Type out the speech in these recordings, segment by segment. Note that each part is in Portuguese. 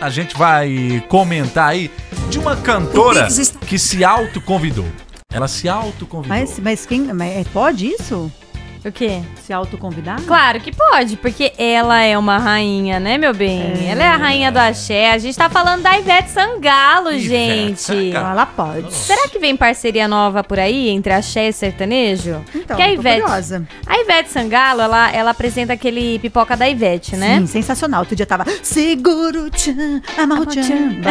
a gente vai comentar aí de uma cantora que se autoconvidou. Ela se autoconvidou. Mas, mas quem. Mas é- pode isso? O quê? Se autoconvidar? Claro que pode, porque ela é uma rainha, né, meu bem? Ela é a rainha do axé. A gente tá falando da Ivete Sangalo, Ivete gente. Sangalo. Ela pode. Será que vem parceria nova por aí entre axé e sertanejo? Então, que a tô Ivete, curiosa. a Ivete Sangalo, ela, ela apresenta aquele pipoca da Ivete, né? Sim, sensacional. Outro dia tava seguro tchan, amarro tchan.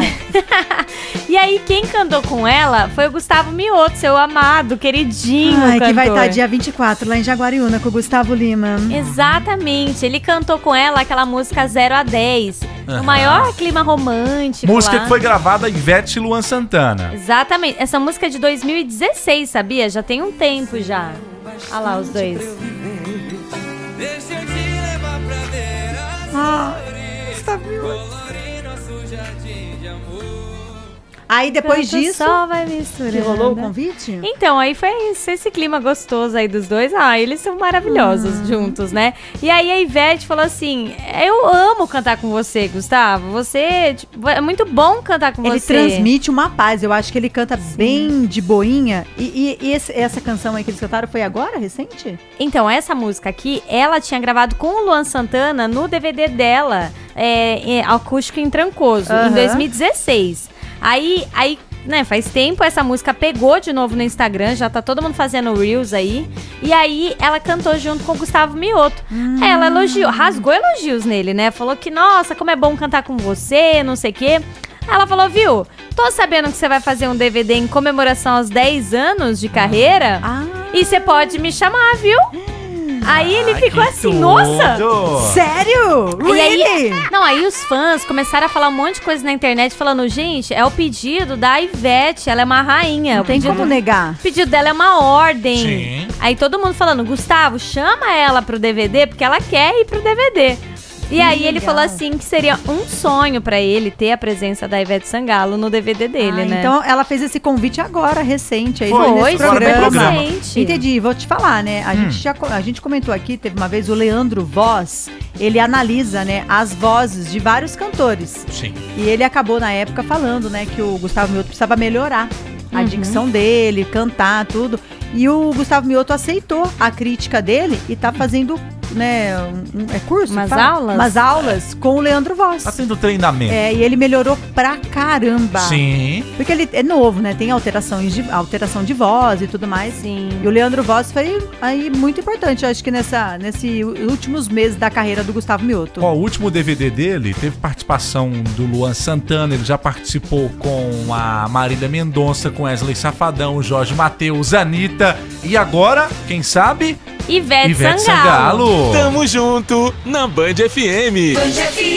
E aí, quem cantou com ela foi o Gustavo Mioto, seu amado, queridinho Ai, que vai cantor. estar dia 24 lá em Jaguariúna com o Gustavo Lima. Exatamente, ele cantou com ela aquela música 0 a 10. Aham. No maior clima romântico. Música lá. que foi gravada Ivete e Luan Santana. Exatamente. Essa música é de 2016, sabia? Já tem um tempo já. Olha lá os dois. Deixa eu te levar pra ver as Ah, colorindo nosso jardim de amor. Aí depois Enquanto o disso, sol vai misturando. que rolou o convite? Então, aí foi isso, esse clima gostoso aí dos dois. Ah, eles são maravilhosos Hum. juntos, né? E aí a Ivete falou assim: Eu amo cantar com você, Gustavo. Você, tipo, é muito bom cantar com Ele você. transmite uma paz. Eu acho que ele canta bem de boinha. E, e- e esse- essa canção aí que eles cantaram foi agora, recente? Então, essa música aqui, ela tinha gravado com o Luan Santana no DVD dela, é, em acústico em Trancoso, Aham. em 2016. Aí, aí, né, faz tempo essa música pegou de novo no Instagram, já tá todo mundo fazendo Reels aí. E aí, ela cantou junto com o Gustavo Mioto. Aí ela elogiou, rasgou elogios nele, né? Falou que, nossa, como é bom cantar com você, não sei o quê. Aí Ela falou, viu, tô sabendo que você vai fazer um DVD em comemoração aos 10 anos de carreira. Ah, E você pode me chamar, viu? Aí ele ficou Que assim, tudo! nossa! sério? E aí, Really? não, aí os fãs começaram a falar um monte de coisa na internet falando, gente, é o pedido da Ivete, ela é uma rainha. Não o tem pedido, como negar. O pedido dela é uma ordem. Sim. Aí todo mundo falando, Gustavo, chama ela pro DVD, porque ela quer ir pro DVD. E aí ele legal. falou assim que seria um sonho pra ele ter a presença da Ivete Sangalo no DVD dele, Ah, né? Então ela fez esse convite agora, recente, aí Foi, nesse programa. recente. Entendi, vou te falar, né? A, gente já, a gente comentou aqui, teve uma vez o Leandro Voz, ele analisa, né, as vozes de vários cantores. Sim. E ele acabou na época falando, né, que o Gustavo Mioto precisava melhorar a Uhum. dicção dele, cantar, tudo. E o Gustavo Mioto aceitou a crítica dele e tá fazendo, né, um, é curso? Umas Fala? aulas? Umas aulas com o Leandro Voz. Tá tendo treinamento. É, e ele melhorou pra caramba. Sim. Porque ele é novo, né? Tem alterações de, alteração de voz e tudo mais. Sim. E o Leandro Voz foi aí muito importante, eu acho que nessa, nesse últimos meses da carreira do Gustavo Mioto. Ó, o último DVD dele teve participação do Luan Santana, ele já participou com a Marília Mendonça, com Wesley Safadão, Jorge Mateus, Anitta e agora, quem sabe, Ivete, Ivete Sangalo. Sangalo. Tamo junto na Band FM. Band FM.